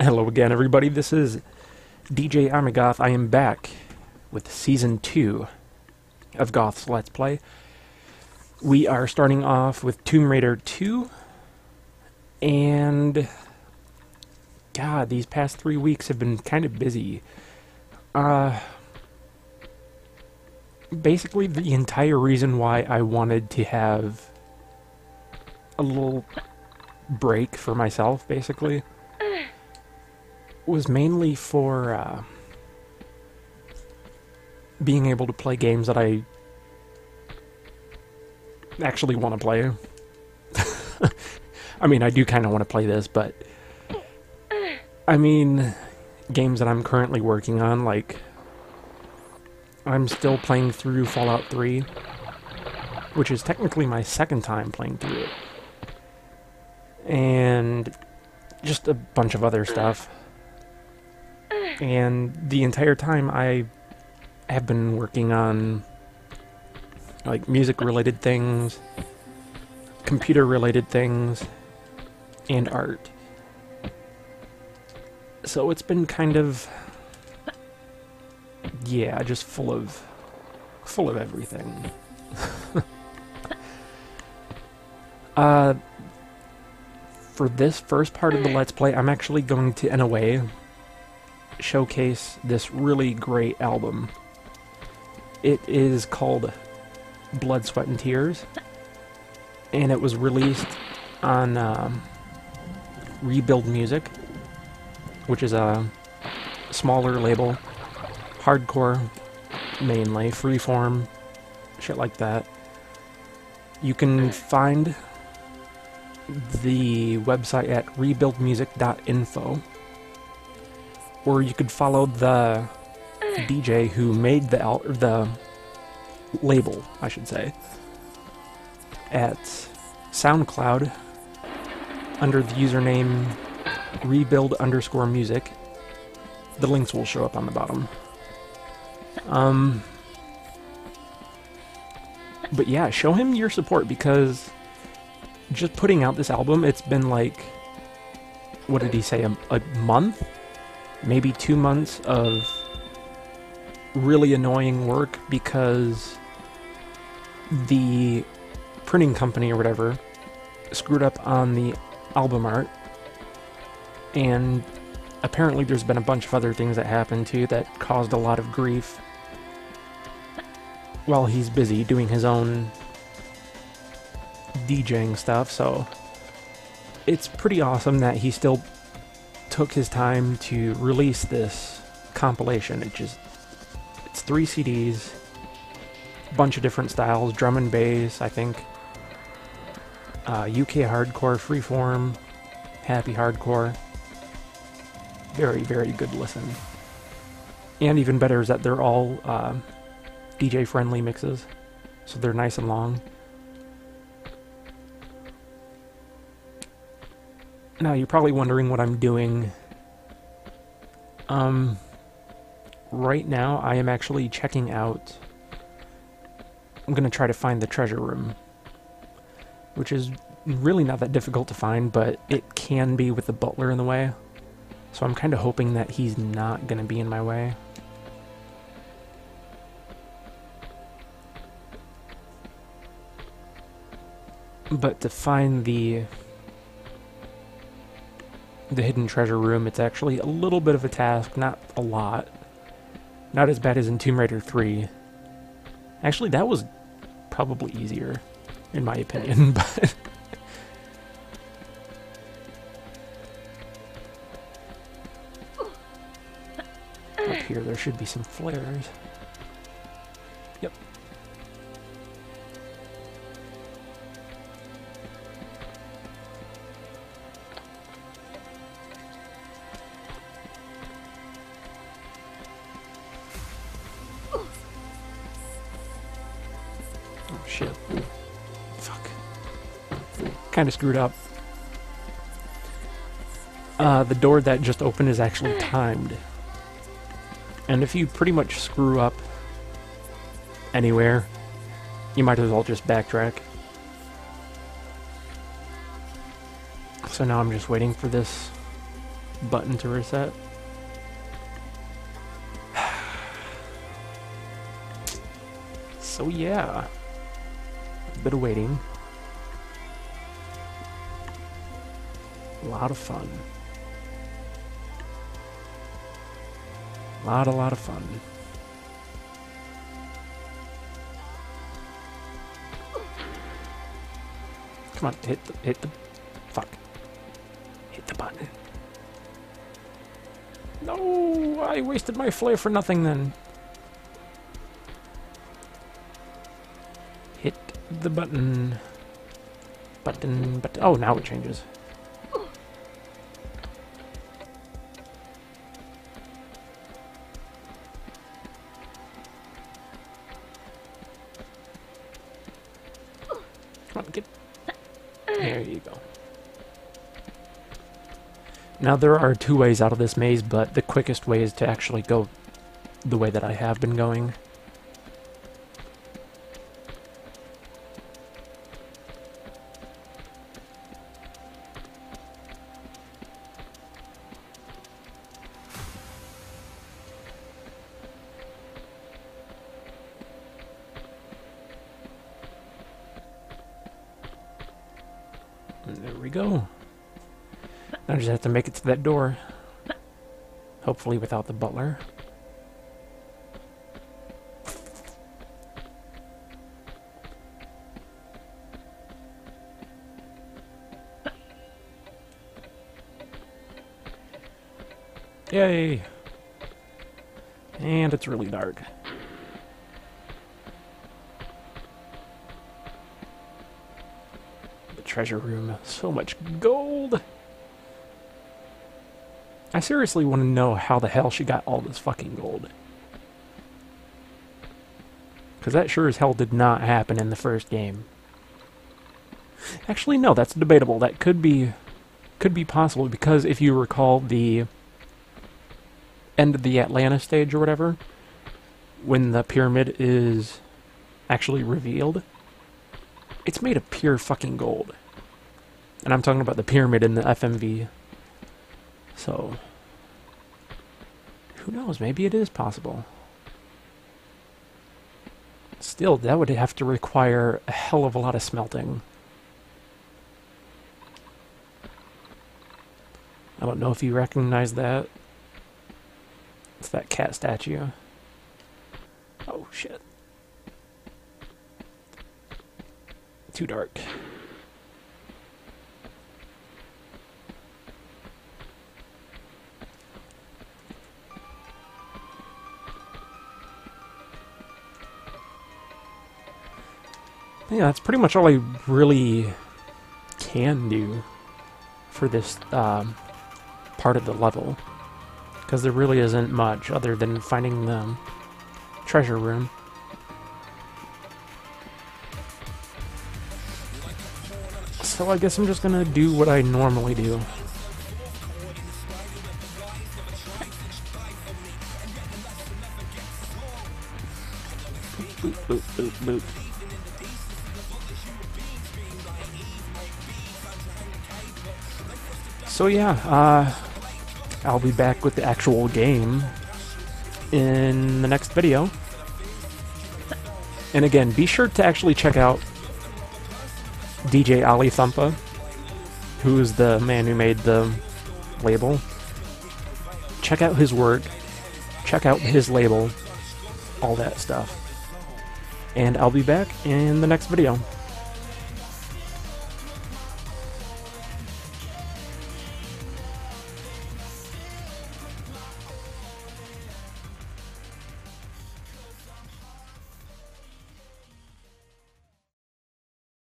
Hello again, everybody. This is DJ Amigoth. I am back with season two of Goth's Let's Play. We are starting off with Tomb Raider 2, and God, these past three weeks have been kind of busy. Uh, basically, the entire reason why I wanted to have a little break for myself, basically was mainly for uh, being able to play games that I actually want to play. I mean, I do kind of want to play this, but I mean, games that I'm currently working on, like I'm still playing through Fallout 3, which is technically my second time playing through it. And just a bunch of other stuff and the entire time I have been working on like music related things, computer related things, and art. So it's been kind of yeah, just full of full of everything. uh for this first part of the Let's Play, I'm actually going to, in a way, showcase this really great album. It is called Blood, Sweat, and Tears, and it was released on um, Rebuild Music, which is a smaller label, hardcore mainly, freeform, shit like that. You can find the website at rebuildmusic.info or you could follow the DJ who made the al- the label, I should say, at SoundCloud under the username rebuild underscore music. The links will show up on the bottom. Um, but yeah, show him your support because just putting out this album, it's been like, what did he say, a, a month? Maybe two months of really annoying work because the printing company or whatever screwed up on the album art. And apparently there's been a bunch of other things that happened too that caused a lot of grief while he's busy doing his own DJing stuff. So it's pretty awesome that he still took his time to release this compilation. It just it's three CDs, bunch of different styles, drum and bass, I think, uh, UK hardcore, freeform, happy hardcore. Very very good listen. And even better is that they're all uh, DJ friendly mixes, so they're nice and long. Now, you're probably wondering what I'm doing. Um, right now, I am actually checking out... I'm going to try to find the treasure room. Which is really not that difficult to find, but it can be with the butler in the way. So I'm kind of hoping that he's not going to be in my way. But to find the the hidden treasure room, it's actually a little bit of a task, not a lot. Not as bad as in Tomb Raider 3. Actually, that was probably easier, in my opinion, but... Up here, there should be some flares. Yep. Kinda screwed up. Uh, the door that just opened is actually timed. And if you pretty much screw up anywhere, you might as well just backtrack. So now I'm just waiting for this button to reset. so yeah, a bit of waiting. A lot of fun. A lot, a lot of fun. Come on, hit the, hit the, fuck. Hit the button. No, I wasted my flare for nothing then. Hit the button. Button, button. Oh, now it changes. On, get. There you go. Now, there are two ways out of this maze, but the quickest way is to actually go the way that I have been going. There we go. I just have to make it to that door. Hopefully without the butler. Yay! And it's really dark. Treasure room. So much gold! I seriously want to know how the hell she got all this fucking gold. Because that sure as hell did not happen in the first game. Actually, no, that's debatable. That could be, could be possible because if you recall the end of the Atlantis stage or whatever, when the pyramid is actually revealed, it's made of pure fucking gold. And I'm talking about the pyramid in the FMV. So, who knows? Maybe it is possible. Still, that would have to require a hell of a lot of smelting. I don't know if you recognize that. It's that cat statue. Oh, shit. Too dark. Yeah, that's pretty much all I really can do for this um, part of the level. Because there really isn't much other than finding the treasure room. So I guess I'm just gonna do what I normally do. Boop, boop, boop. So yeah, uh, I'll be back with the actual game in the next video. And again, be sure to actually check out DJ Ali Thumpa, who is the man who made the label. Check out his work, check out his label, all that stuff. And I'll be back in the next video.